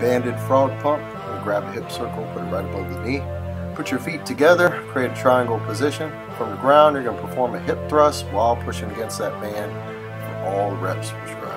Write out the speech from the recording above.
banded frog pump. And grab a hip circle, put it right above the knee. Put your feet together, create a triangle position. From the ground, you're going to perform a hip thrust while pushing against that band for all reps prescribed.